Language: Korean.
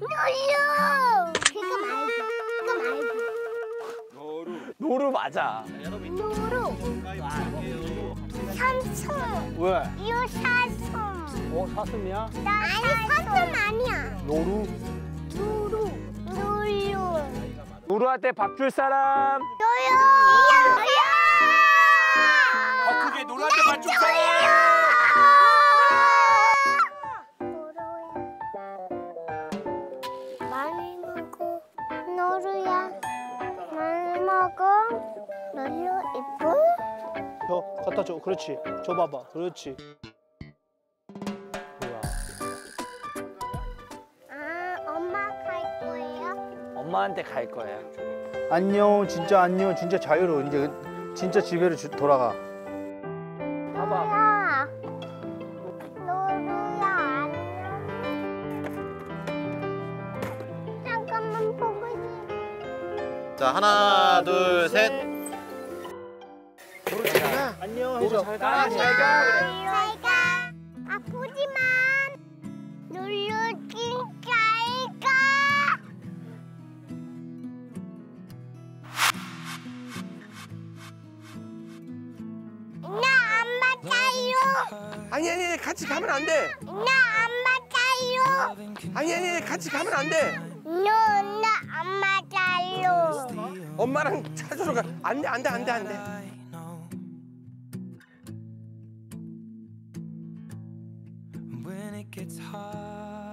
노루. 그거 말고. 그거 말고. 노루 맞아. 노루. 삼촌. 왜? 유사손. 어 사슴이야? 아니 사슴 아니야. 노루? 노루. 노루. 노루한테 밥 줄 사람. 노루. 더 크게 노루한테 밥 줄 사람. 갖다 줘. 그렇지. 줘봐봐. 그렇지. 뭐야? 아, 엄마 갈 거예요? 엄마한테 갈 거야. 안녕. 진짜 안녕. 진짜 자유로워. 이제 진짜 집에로 주- 돌아가. 봐봐. 야, 노루야 안녕. 잠깐만 보고 싶어. 자 하나 둘 셋. 안녕 해줘. 잘 가. 잘 가. 잘 가. 아프지만 누르기 잘 가. 나 엄마 자유. 아니 아니 아니, 같이 가면 안 돼. 나 엄마 자유. 아니 아니 아니, 같이 가면 안 돼. 누나 엄마 자유. 엄마랑 찾으러 가. 안 돼 안 돼 안 돼 안 돼. like it's hot